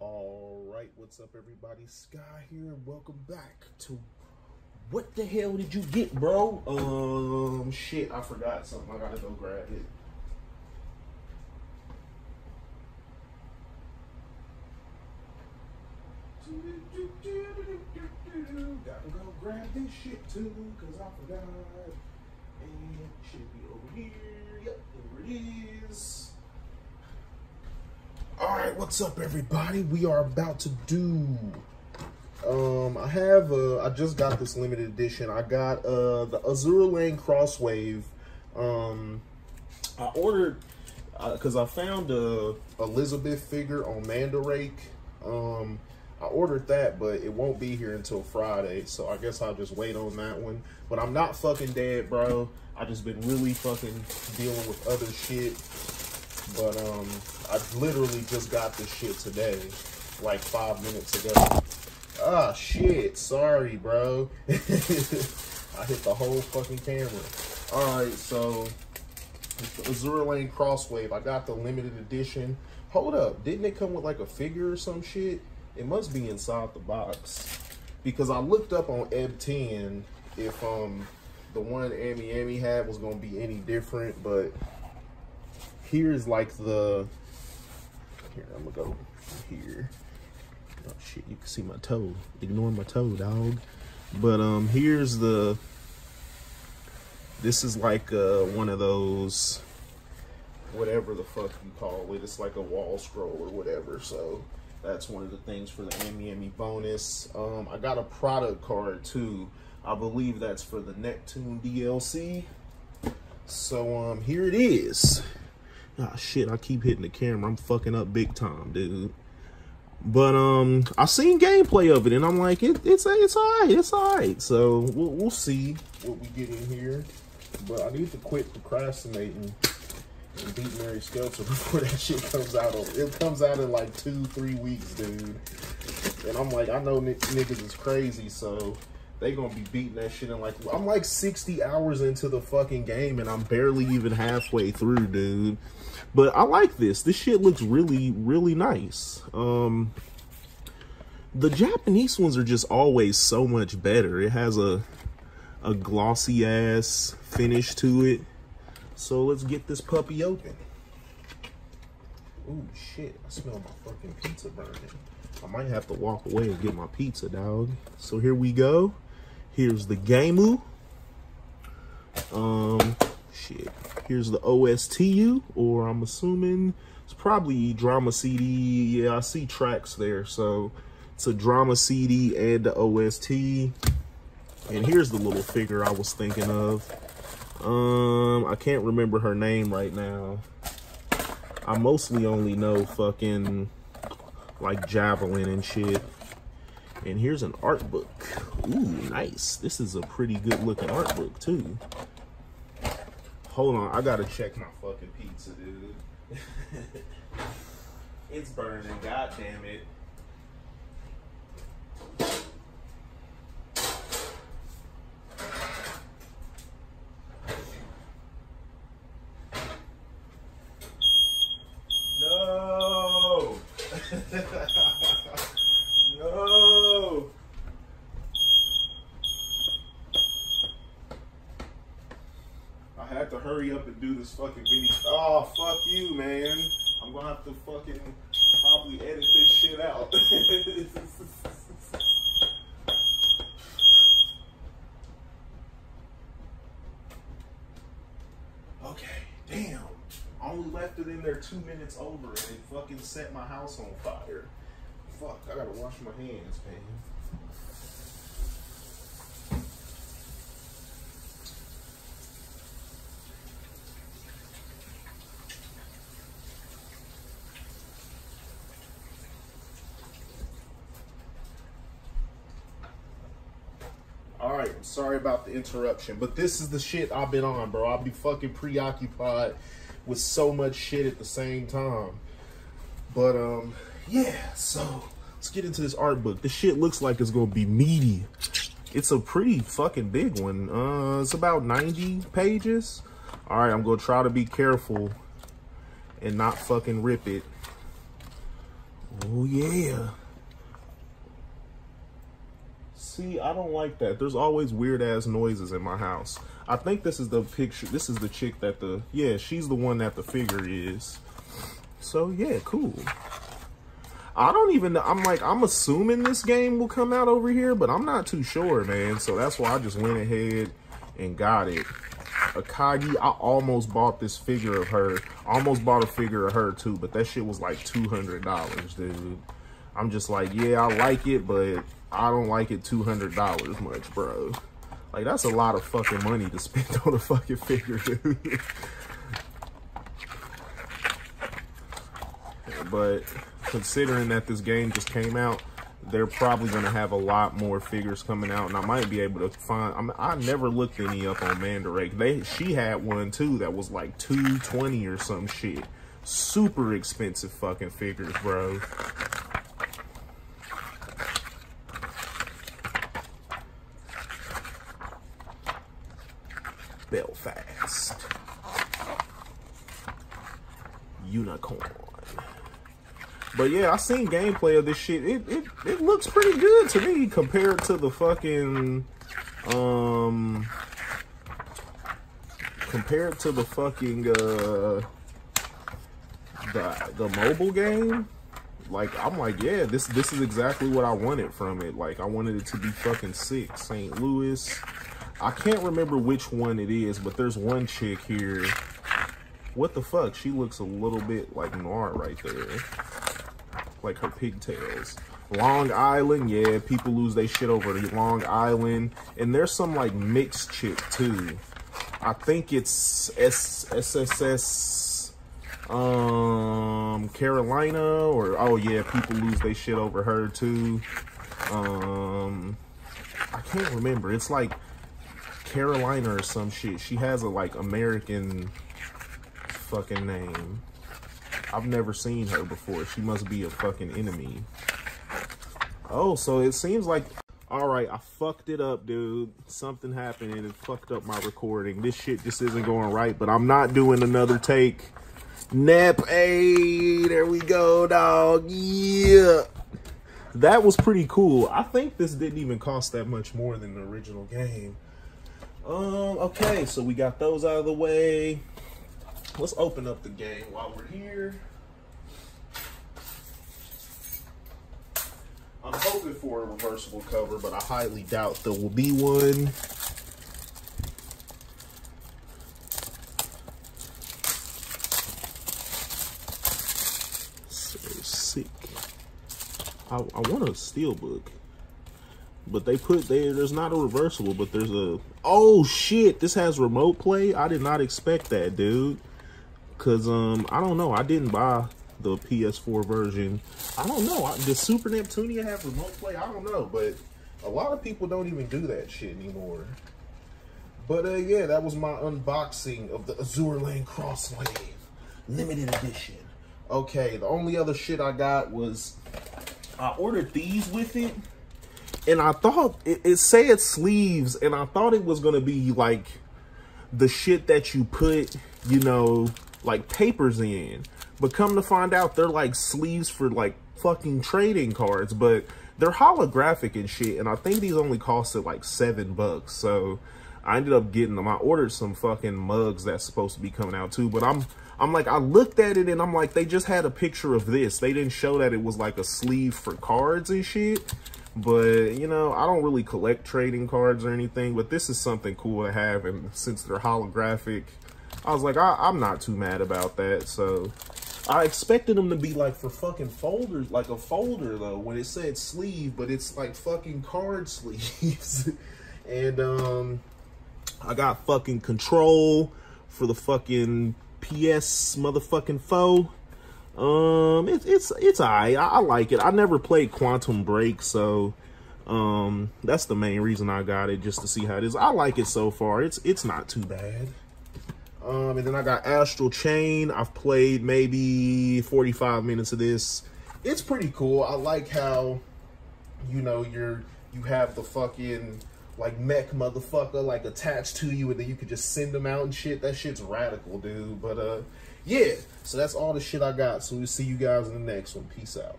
All right, what's up, everybody? Sky here, and welcome back to what the hell did you get, bro? Um, shit, I forgot something. I gotta go grab it. Gotta go grab this shit too, cause I forgot. And it should be over here. Yep, there it is. All right, what's up, everybody? We are about to do. Um, I have. Uh, I just got this limited edition. I got uh the Azur Lane Crosswave. Um, I ordered because I found a Elizabeth figure on Mandarake. Um, I ordered that, but it won't be here until Friday, so I guess I'll just wait on that one. But I'm not fucking dead, bro. I just been really fucking dealing with other shit. But um, I literally just got this shit today, like five minutes ago. Ah, shit. Sorry, bro. I hit the whole fucking camera. All right, so Azur Lane Crosswave. I got the limited edition. Hold up, didn't it come with like a figure or some shit? It must be inside the box because I looked up on Eb 10 if um the one AmiAmi had was gonna be any different, but here's like the here I'm gonna go here. Oh shit, you can see my toe. Ignore my toe, dog. But um here's the this is like uh one of those whatever the fuck you call it. It's like a wall scroll or whatever. So that's one of the things for the Emmy bonus. Um, I got a product card too. I believe that's for the Neptune DLC. So um, here it is. Ah shit, I keep hitting the camera. I'm fucking up big time, dude. But um, I seen gameplay of it, and I'm like, it, it's it's alright, it's alright. So we'll we'll see what we get in here. But I need to quit procrastinating and beat Mary Skelter before that shit comes out. It comes out in like two, three weeks, dude. And I'm like, I know niggas is crazy, so they gonna be beating that shit in like, I'm like 60 hours into the fucking game and I'm barely even halfway through, dude. But I like this. This shit looks really, really nice. Um, the Japanese ones are just always so much better. It has a, a glossy ass finish to it. So let's get this puppy open. Oh shit, I smell my fucking pizza burning. I might have to walk away and get my pizza, dog. So here we go. Here's the Gamu. Um, shit. Here's the OSTU, or I'm assuming it's probably drama CD. Yeah, I see tracks there. So it's a drama CD and the OST. And here's the little figure I was thinking of. Um, I can't remember her name right now. I mostly only know fucking like Javelin and shit. And here's an art book. Ooh, nice. This is a pretty good looking art book too. Hold on, I gotta check my fucking pizza, dude. it's burning, god damn it. No! no! I had to hurry up and do this fucking video. Oh, fuck you, man. I'm gonna have to fucking probably edit this shit out. okay, damn. I only left it in there two minutes over and it fucking set my house on fire. Fuck, I gotta wash my hands, man. All right, sorry about the interruption, but this is the shit I've been on, bro. I'll be fucking preoccupied with so much shit at the same time. But um, yeah. So let's get into this art book. This shit looks like it's gonna be meaty. It's a pretty fucking big one. Uh, it's about 90 pages. All right, I'm gonna try to be careful and not fucking rip it. Oh, yeah. See, I don't like that. There's always weird ass noises in my house. I think this is the picture. This is the chick that the, yeah, she's the one that the figure is. So, yeah, cool. I don't even know. I'm like, I'm assuming this game will come out over here, but I'm not too sure, man. So that's why I just went ahead and got it. Akagi, I almost bought this figure of her. Almost bought a figure of her too, but that shit was like $200, dude. I'm just like, yeah, I like it, but I don't like it $200 much, bro. Like, that's a lot of fucking money to spend on a fucking figure, dude. but considering that this game just came out, they're probably going to have a lot more figures coming out, and I might be able to find. I, mean, I never looked any up on Mandarake. They she had one too that was like two twenty or some shit. Super expensive fucking figures, bro. Unicorn. But yeah, I seen gameplay of this shit. It, it it looks pretty good to me compared to the fucking um compared to the fucking uh the the mobile game. Like I'm like, yeah, this this is exactly what I wanted from it. Like I wanted it to be fucking sick. St. Louis. I can't remember which one it is, but there's one chick here. What the fuck? She looks a little bit like Noir right there like her pigtails. Long Island, yeah, people lose their shit over the Long Island. And there's some like mixed chick too. I think it's S SSS um Carolina or oh yeah, people lose their shit over her too. Um I can't remember. It's like Carolina or some shit. She has a like American fucking name. I've never seen her before. She must be a fucking enemy. Oh, so it seems like... Alright, I fucked it up, dude. Something happened and it fucked up my recording. This shit just isn't going right, but I'm not doing another take. Nep, hey, there we go, dog. Yeah. That was pretty cool. I think this didn't even cost that much more than the original game. Um, okay, so we got those out of the way. Let's open up the game while we're here. I'm hoping for a reversible cover, but I highly doubt there will be one. So sick. I, I want a steel book. But they put there, there's not a reversible, but there's a, oh shit, this has remote play? I did not expect that, dude. Cause um, I don't know. I didn't buy the PS4 version. I don't know. Does Super Neptunia have remote play? I don't know, but a lot of people don't even do that shit anymore. But uh, yeah, that was my unboxing of the Azur Lane Crosswave limited edition. Okay, the only other shit I got was I ordered these with it, and I thought it, it said sleeves, and I thought it was gonna be like the shit that you put, you know, like papers in. But come to find out, they're like sleeves for like fucking trading cards, but they're holographic and shit. And I think these only costed like seven bucks. So I ended up getting them. I ordered some fucking mugs that's supposed to be coming out too. But I'm I'm like, I looked at it and I'm like, they just had a picture of this. They didn't show that it was like a sleeve for cards and shit. But, you know, I don't really collect trading cards or anything. But this is something cool to have. And since they're holographic, I was like, I, am not too mad about that. So I expected them to be like for fucking folders, like a folder though, when it said sleeve, but it's like fucking card sleeves. and um, I got fucking control for the fucking PS motherfucking foe. Um, it's it's it's. I, I like it. I never played Quantum Break, so um, that's the main reason I got it, just to see how it is. I like it so far. It's it's not too bad. Um, and then I got Astral Chain. I've played maybe 45 minutes of this. It's pretty cool. I like how, you know, you're you have the fucking like mech motherfucker like attached to you and then you could just send them out and shit. That shit's radical, dude. But uh yeah, so that's all the shit I got. So we'll see you guys in the next one. Peace out.